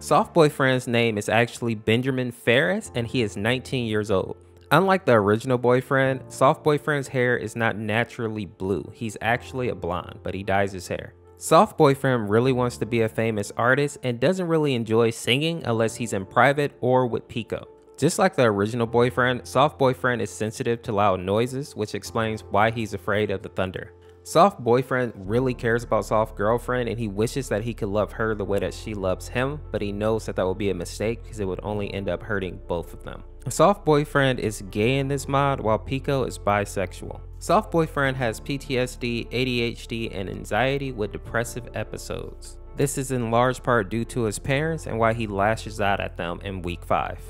Soft Boyfriend's name is actually Benjamin Ferris and he is 19 years old. Unlike the original boyfriend, Soft Boyfriend's hair is not naturally blue. He's actually a blonde, but he dyes his hair. Soft Boyfriend really wants to be a famous artist and doesn't really enjoy singing unless he's in private or with Pico. Just like the original boyfriend, Soft Boyfriend is sensitive to loud noises, which explains why he's afraid of the thunder. Soft boyfriend really cares about soft girlfriend and he wishes that he could love her the way that she loves him, but he knows that that would be a mistake because it would only end up hurting both of them. Soft boyfriend is gay in this mod while Pico is bisexual. Soft boyfriend has PTSD, ADHD, and anxiety with depressive episodes. This is in large part due to his parents and why he lashes out at them in week 5.